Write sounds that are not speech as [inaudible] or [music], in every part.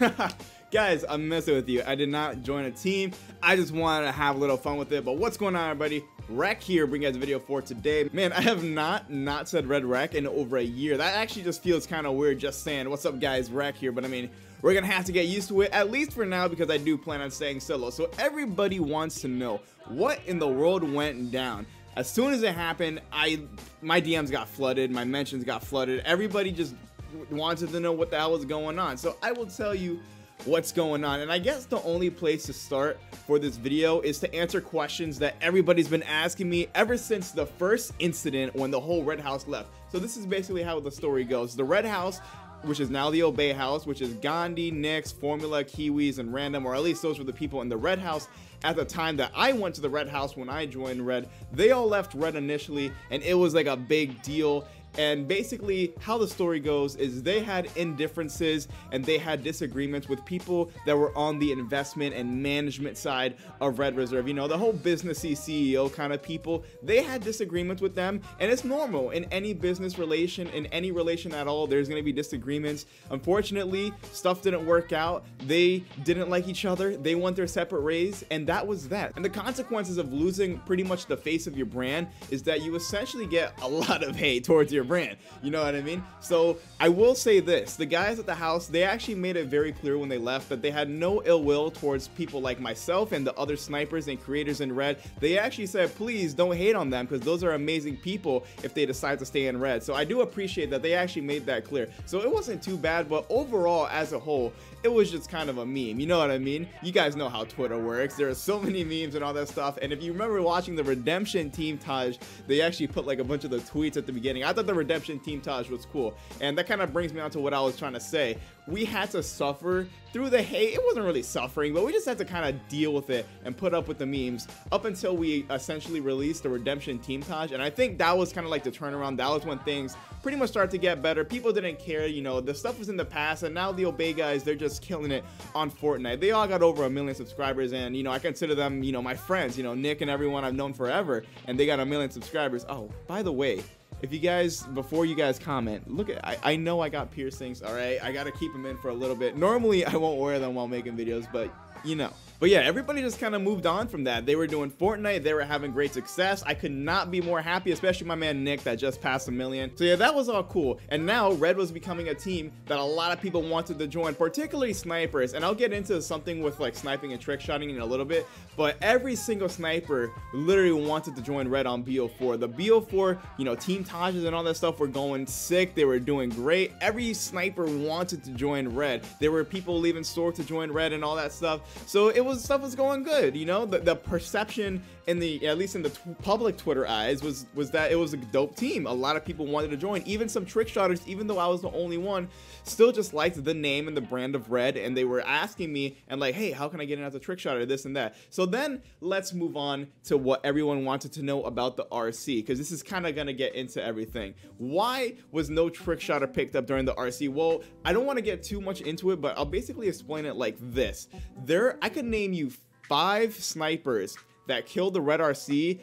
[laughs] Guys, I'm messing with you. I did not join a team. I just wanted to have a little fun with it. But what's going on, everybody? Req here, bringing you guys a video for today. Man, I have not not said Red Req in over a year. That actually just feels kind of weird just saying, what's up guys, Req here. But I mean, we're gonna have to get used to it, at least for now, because I do plan on staying solo. So everybody wants to know, what in the world went down? As soon as it happened, I my DMs got flooded, my mentions got flooded. Everybody just wanted to know what the hell was going on. So I will tell you what's going on. And I guess the only place to start for this video is to answer questions that everybody's been asking me ever since the first incident when the whole Red House left. So this is basically how the story goes. The Red House which is now the Obey House, which is Gandhi, Nicks, Formula, Kiwiz, and Randumb, or at least those were the people in the Red House at the time that I went to the Red House when I joined Red. They all left Red initially, and it was like a big deal. And basically, how the story goes is they had indifferences and they had disagreements with people that were on the investment and management side of Red Reserve. You know, the whole businessy CEO kind of people, they had disagreements with them. And it's normal in any business relation, in any relation at all, there's going to be disagreements. Unfortunately, stuff didn't work out. They didn't like each other. They went their separate ways. And that was that. And the consequences of losing pretty much the face of your brand is that you essentially get a lot of hate towards your brand. You know what I mean? So I will say this, the guys at the house, they actually made it very clear when they left that they had no ill will towards people like myself and the other snipers and creators in red. They actually said, please don't hate on them because those are amazing people if they decide to stay in red. So I do appreciate that they actually made that clear. So it wasn't too bad, but overall as a whole, it was just kind of a meme. You know what I mean? You guys know how Twitter works. There are so [laughs] many memes and all that stuff. And if you remember watching the Redemption Teamtage, they actually put like a bunch of the tweets at the beginning. I thought the Redemption Teamtage was cool. And that kind of brings me on to what I was trying to say. We had to suffer through the hate. It wasn't really suffering, but we just had to kind of deal with it and put up with the memes up until we essentially released the Redemption Teamtage. And I think that was kind of like the turnaround. That was when things pretty much started to get better. People didn't care, you know, the stuff was in the past. And now the Obey guys, they're just killing it on Fortnite. They all got over a million subscribers. And, you know, I consider them, you know, my friends, you know, Nick and everyone I've known forever. And they got a million subscribers. Oh, by the way, if you guys before you guys comment look at I, I know I got piercings all right? I gotta keep them in for a little bit. Normally I won't wear them while making videos but you know but yeah, everybody just kind of moved on from that. They were doing Fortnite. They were having great success. I could not be more happy, especially my man Nick that just passed a million. So yeah, that was all cool. And now Red was becoming a team that a lot of people wanted to join, particularly snipers. And I'll get into something with like sniping and trick shotting in a little bit. But every single sniper literally wanted to join Red on BO4. The BO4, you know, Teamtages and all that stuff were going sick. They were doing great. Every sniper wanted to join Red. There were people leaving store to join Red and all that stuff. So it was stuff was going good. You know, the, the perception in the at least in the public Twitter eyes was was that it was a dope team. A lot of people wanted to join. Even some trick shotters, even though I was the only one, still just liked the name and the brand of Red, and they were asking me and like, hey, how can I get in as a trick shotter? This and that. So then let's move on to what everyone wanted to know about the RC because this is kind of gonna get into everything. Why was no trick shotter picked up during the RC? Well, I don't want to get too much into it, but I'll basically explain it like this. There, I could name you five snipers that killed the red RC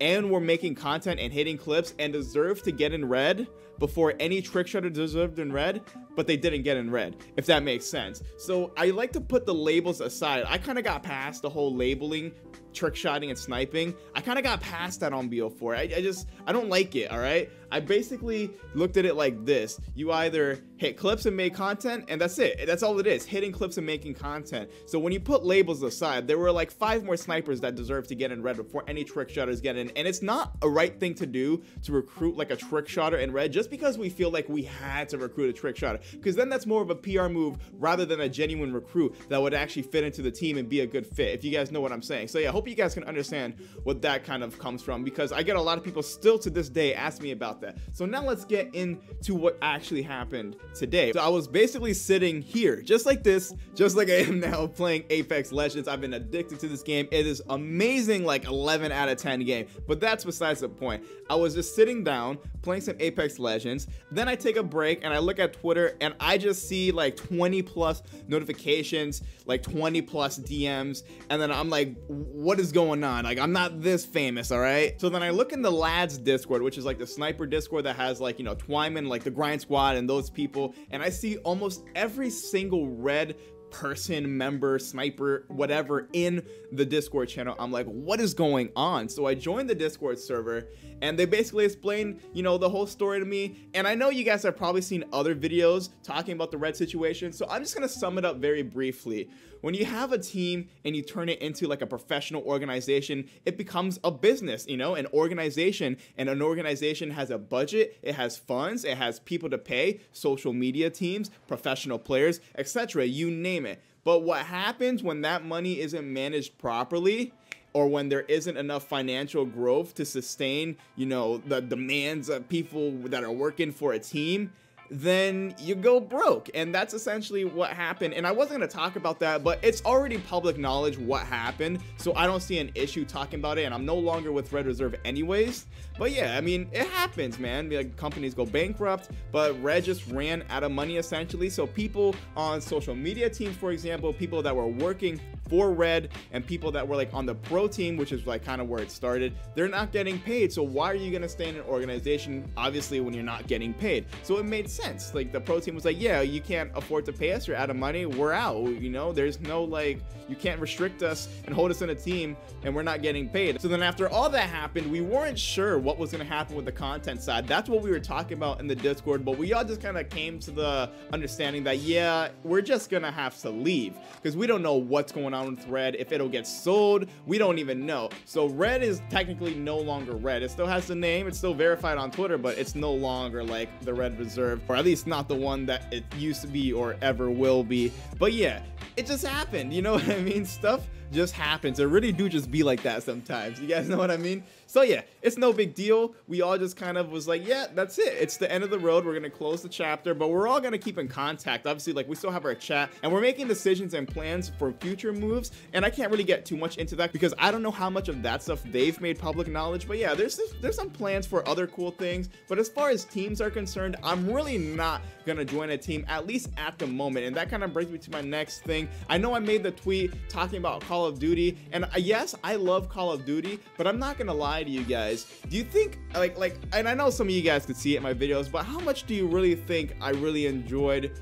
and were making content and hitting clips and deserved to get in red before any trick shotter deserved in red, but they didn't get in red, if that makes sense. So I like to put the labels aside. I kind of got past the whole labeling trick shotting and sniping. I kind of got past that on BO4. I, I just, I don't like it, all right? I basically looked at it like this. You either hit clips and make content, and that's it. That's all it is, hitting clips and making content. So when you put labels aside, there were like five more snipers that deserve to get in red before any trick shotters get in. And it's not a right thing to do to recruit like a trick shotter in red just because we feel like we had to recruit a trick shotter. Because then that's more of a PR move rather than a genuine recruit that would actually fit into the team and be a good fit, if you guys know what I'm saying. So yeah, I hope you guys can understand what that kind of comes from because I get a lot of people still to this day ask me about that. So now let's get into what actually happened today. So I was basically sitting here just like this, just like I am now [laughs] playing Apex Legends. I've been addicted to this game. It is amazing, like 11 out of 10 game, but that's besides the point. I was just sitting down playing some Apex Legends. Then I take a break and I look at Twitter and I just see like 20 plus notifications, like 20 plus DMs, and then I'm like, what is going on? Like, I'm not this famous, all right? So then I look in the lads Discord, which is like the sniper Discord that has like, you know, Twyman, like the grind squad and those people, and I see almost every single red person, member, sniper, whatever in the Discord channel. I'm like, what is going on? So I joined the Discord server and they basically explained, you know, the whole story to me. And I know you guys have probably seen other videos talking about the red situation. So I'm just going to sum it up very briefly. When you have a team and you turn it into like a professional organization, it becomes a business, you know, an organization. And an organization has a budget, it has funds, it has people to pay, social media teams, professional players, etc. You name it. But what happens when that money isn't managed properly? or when there isn't enough financial growth to sustain, you know, the demands of people that are working for a team, then you go broke. And that's essentially what happened. And I wasn't going to talk about that, but it's already public knowledge what happened. So I don't see an issue talking about it. And I'm no longer with Red Reserve anyways. But yeah, I mean, it happens, man. Like companies go bankrupt, but Red just ran out of money essentially. So people on social media teams, for example, people that were working for Red and people that were like on the pro team, which is like kind of where it started, they're not getting paid. So why are you going to stay in an organization, obviously, when you're not getting paid? So it made sense. Like the pro team was like, yeah, you can't afford to pay us. You're out of money. We're out. You know, there's no like, you can't restrict us and hold us in a team and we're not getting paid. So then after all that happened, we weren't sure what was going to happen with the content side. That's what we were talking about in the Discord, but we all just kind of came to the understanding that, yeah, we're just going to have to leave because we don't know what's going on with Red. If it'll get sold, we don't even know. So Red is technically no longer Red. It still has the name. It's still verified on Twitter, but it's no longer like the Red Reserve, or at least not the one that it used to be or ever will be. But yeah, it just happened. You know [laughs] what I mean? Stuff just happens. It really do just be like that sometimes. You guys [laughs] know what I mean? So yeah, it's no big deal. We all just kind of was like, yeah, that's it. It's the end of the road. We're gonna close the chapter, but we're all gonna keep in contact. Obviously, like we still have our chat and we're making decisions and plans for future moves. And I can't really get too much into that because I don't know how much of that stuff they've made public knowledge. But yeah, there's there's some plans for other cool things. But as far as teams are concerned, I'm really not gonna join a team at least at the moment. And that kind of brings me to my next thing. I know I made the tweet talking about Call of Duty, and uh, yes, I love Call of Duty, but I'm not gonna lie to you guys. Do you think like like and I know some of you guys could see it in my videos, but how much do you really think I really enjoyed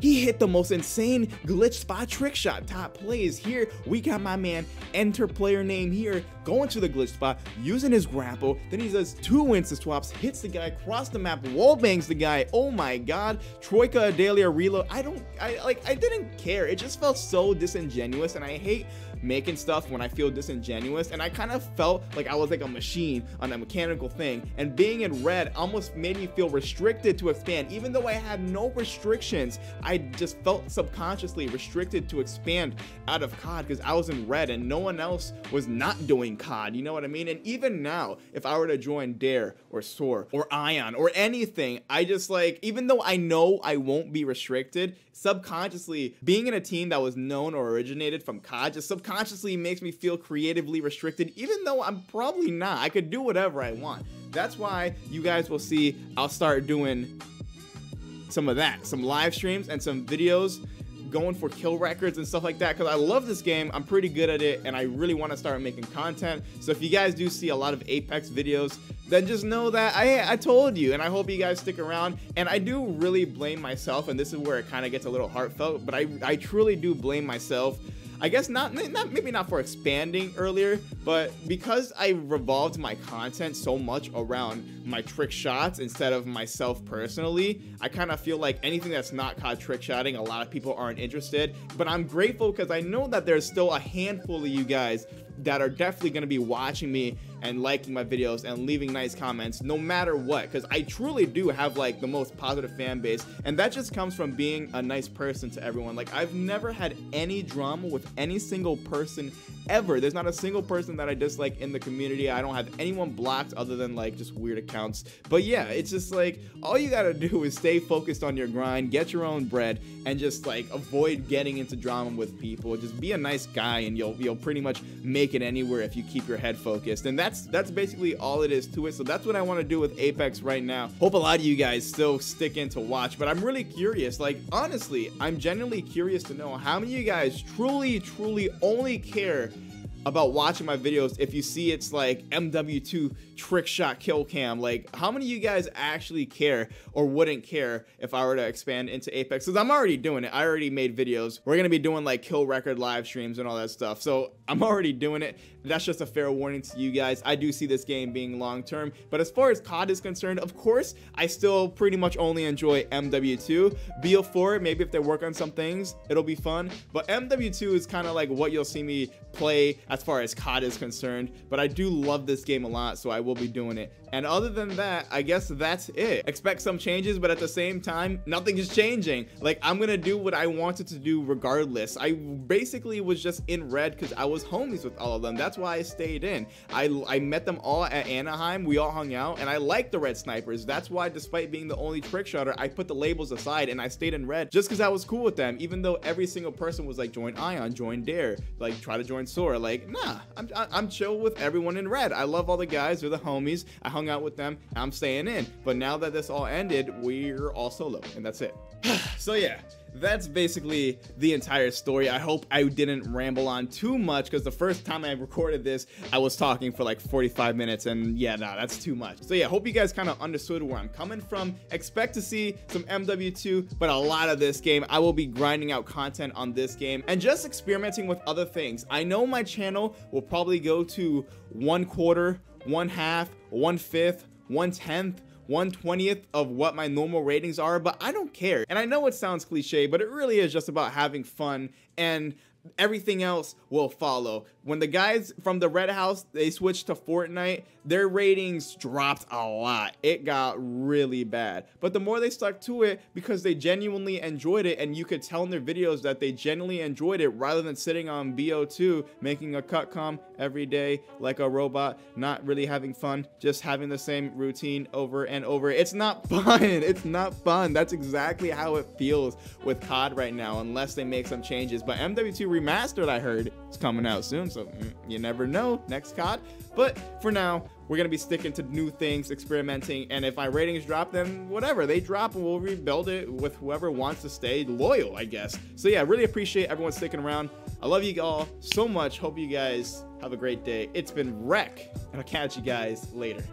he hit the most insane glitch spot trick shot. Top plays here. We got my man, enter player name here, going to the glitch spot, using his grapple. Then he does two insta swaps, hits the guy, across the map, wall bangs the guy. Oh my god. Troika Adalia reload. I don't, I like, I didn't care. It just felt so disingenuous, and I hate making stuff when I feel disingenuous. And I kind of felt like I was like a machine on a mechanical thing. And being in red almost made me feel restricted to expand. Even though I had no restrictions, I just felt subconsciously restricted to expand out of COD because I was in red and no one else was not doing COD. You know what I mean? And even now, if I were to join Dare or Soar or Ion or anything, I just like, even though I know I won't be restricted, subconsciously being in a team that was known or originated from COD just subconsciously makes me feel creatively restricted, even though I'm probably not. I could do whatever I want. That's why you guys will see I'll start doing some of that, some live streams and some videos going for kill records and stuff like that because I love this game. I'm pretty good at it and I really want to start making content. So if you guys do see a lot of Apex videos, then just know that I, I told you and I hope you guys stick around. And I do really blame myself and this is where it kind of gets a little heartfelt, but I, I truly do blame myself I guess not, not maybe not for expanding earlier, but because I revolved my content so much around my trick shots instead of myself personally, I kind of feel like anything that's not COD trick shotting, a lot of people aren't interested. But I'm grateful because I know that there's still a handful of you guys that are definitely going to be watching me and liking my videos and leaving nice comments no matter what because I truly do have like the most positive fan base and that just comes from being a nice person to everyone. Like I've never had any drama with any single person ever there's not a single person that I dislike in the community I don't have anyone blocked other than like just weird accounts but yeah it's just like all you gotta do is stay focused on your grind get your own bread and just like avoid getting into drama with people just be a nice guy and you'll you'll pretty much make it anywhere if you keep your head focused and that's that's basically all it is to it. So that's what I want to do with Apex right now. Hope a lot of you guys still stick in to watch, but I'm really curious. Like honestly, I'm genuinely curious to know how many of you guys truly, truly only care about watching my videos if you see it's like MW2 trick shot kill cam. Like, how many of you guys actually care or wouldn't care if I were to expand into Apex? Because I'm already doing it. I already made videos. We're going to be doing like kill record live streams and all that stuff. So I'm already doing it. That's just a fair warning to you guys. I do see this game being long term. But as far as COD is concerned, of course, I still pretty much only enjoy MW2. BO4, maybe if they work on some things, it'll be fun. But MW2 is kind of like what you'll see me play as far as COD is concerned. But I do love this game a lot, so I will be doing it. And other than that, I guess that's it. Expect some changes, but at the same time, nothing is changing. Like, I'm gonna do what I wanted to do regardless. I basically was just in red because I was homies with all of them. That's why I stayed in. I, I met them all at Anaheim. We all hung out, and I liked the red snipers. That's why, despite being the only trick shotter, I put the labels aside and I stayed in red just because I was cool with them. Even though every single person was like, join Ion, join Dare, like try to join SoaR. Like, nah, I'm, I'm chill with everyone in red. I love all the guys. They're the homies. I hung out with them. I'm staying in. But now that this all ended, we're all solo, and that's it. [sighs] so yeah, that's basically the entire story. I hope I didn't ramble on too much because the first time I recorded this, I was talking for like 45 minutes, and yeah, nah, that's too much. So yeah, hope you guys kind of understood where I'm coming from. Expect to see some MW2, but a lot of this game, I will be grinding out content on this game and just experimenting with other things. I know my channel will probably go to one quarter, one half, one fifth, one tenth, 120th of what my normal ratings are, but I don't care. And I know it sounds cliche, but it really is just about having fun and everything else will follow. When the guys from the Red House, they switched to Fortnite, their ratings dropped a lot. It got really bad. But the more they stuck to it, because they genuinely enjoyed it, and you could tell in their videos that they genuinely enjoyed it rather than sitting on BO2, making a cut com every day like a robot, not really having fun, just having the same routine over and over. It's not [laughs] fun. It's not fun. That's exactly how it feels with COD right now, unless they make some changes. But MW2 Remastered, I heard, is coming out soon, so mm, you never know. Next COD. But for now, we're gonna be sticking to new things, experimenting, and if my ratings drop, then whatever, they drop and we'll rebuild it with whoever wants to stay loyal, I guess. So yeah, really appreciate everyone sticking around. I love you all so much. Hope you guys have a great day. It's been Req, and I'll catch you guys later.